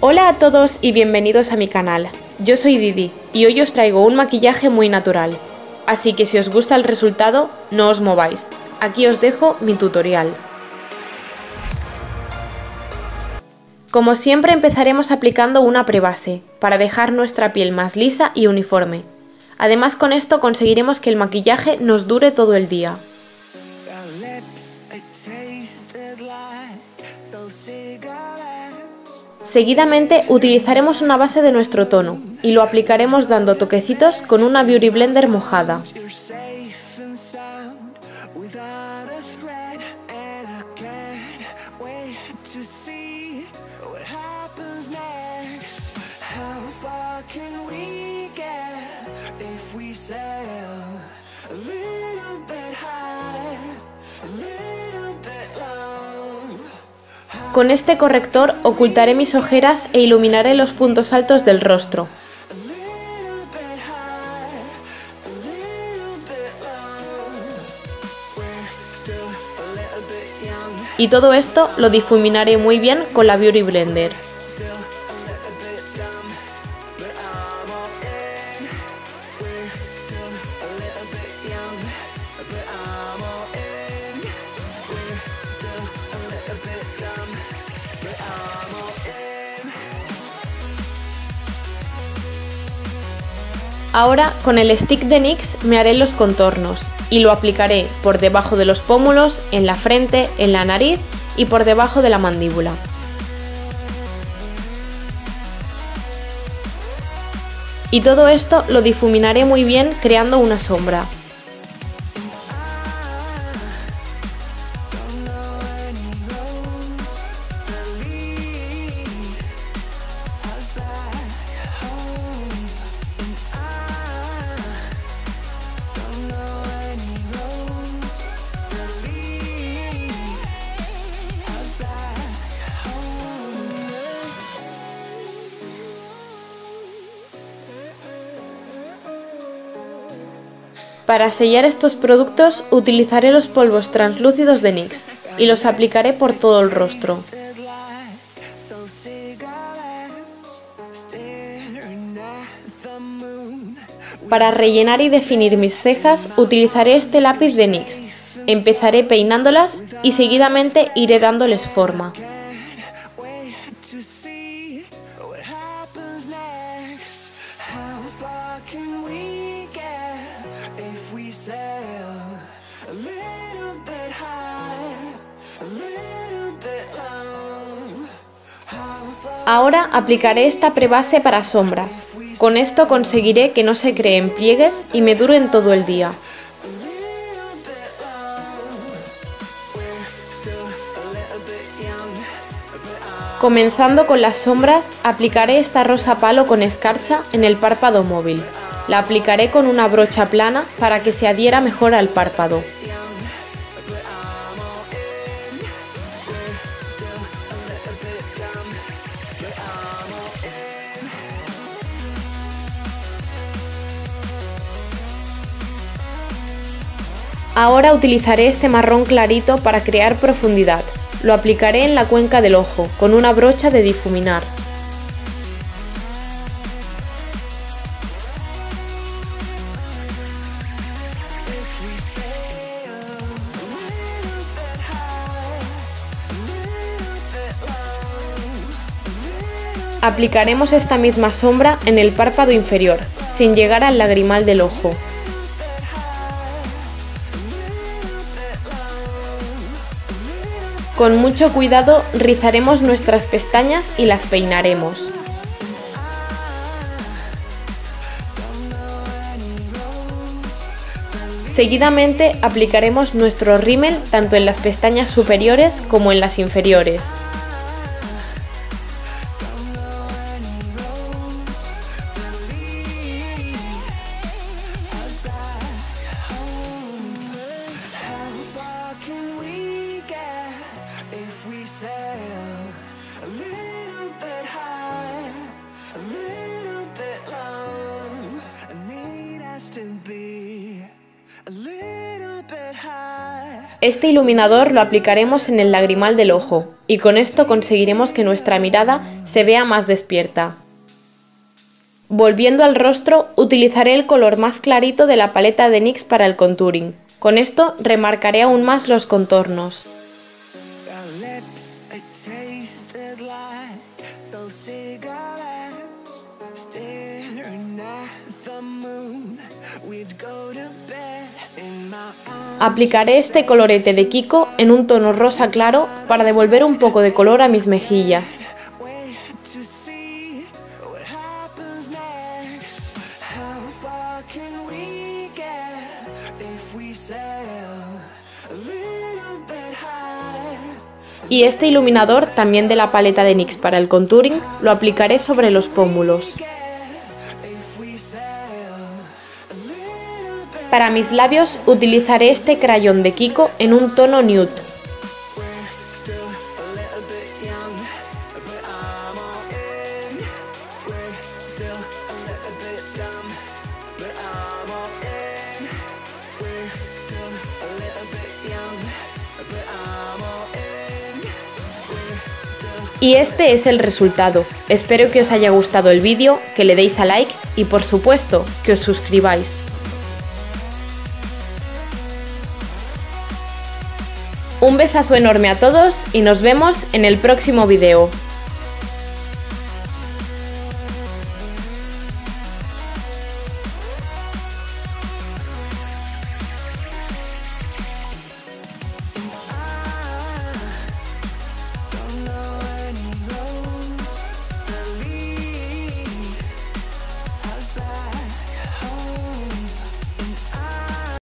Hola a todos y bienvenidos a mi canal. Yo soy Didi y hoy os traigo un maquillaje muy natural. Así que si os gusta el resultado, no os mováis. Aquí os dejo mi tutorial. Como siempre empezaremos aplicando una prebase, para dejar nuestra piel más lisa y uniforme. Además con esto conseguiremos que el maquillaje nos dure todo el día. Seguidamente utilizaremos una base de nuestro tono y lo aplicaremos dando toquecitos con una Beauty Blender mojada. Con este corrector ocultaré mis ojeras e iluminaré los puntos altos del rostro. Y todo esto lo difuminaré muy bien con la Beauty Blender. Ahora con el stick de NYX me haré los contornos y lo aplicaré por debajo de los pómulos, en la frente, en la nariz y por debajo de la mandíbula. Y todo esto lo difuminaré muy bien creando una sombra. Para sellar estos productos utilizaré los polvos translúcidos de NYX y los aplicaré por todo el rostro. Para rellenar y definir mis cejas utilizaré este lápiz de NYX. Empezaré peinándolas y seguidamente iré dándoles forma. Ahora aplicaré esta prebase para sombras. Con esto conseguiré que no se creen pliegues y me duren todo el día. Comenzando con las sombras, aplicaré esta rosa palo con escarcha en el párpado móvil. La aplicaré con una brocha plana para que se adhiera mejor al párpado. Ahora utilizaré este marrón clarito para crear profundidad. Lo aplicaré en la cuenca del ojo, con una brocha de difuminar. Aplicaremos esta misma sombra en el párpado inferior, sin llegar al lagrimal del ojo. Con mucho cuidado rizaremos nuestras pestañas y las peinaremos. Seguidamente aplicaremos nuestro rímel tanto en las pestañas superiores como en las inferiores. Este iluminador lo aplicaremos en el lagrimal del ojo, y con esto conseguiremos que nuestra mirada se vea más despierta. Volviendo al rostro, utilizaré el color más clarito de la paleta de NYX para el contouring. Con esto remarcaré aún más los contornos. Aplicaré este colorete de Kiko en un tono rosa claro para devolver un poco de color a mis mejillas. Y este iluminador, también de la paleta de NYX para el contouring, lo aplicaré sobre los pómulos. Para mis labios utilizaré este crayón de Kiko en un tono nude. Y este es el resultado. Espero que os haya gustado el vídeo, que le deis a like y por supuesto que os suscribáis. Un besazo enorme a todos y nos vemos en el próximo vídeo.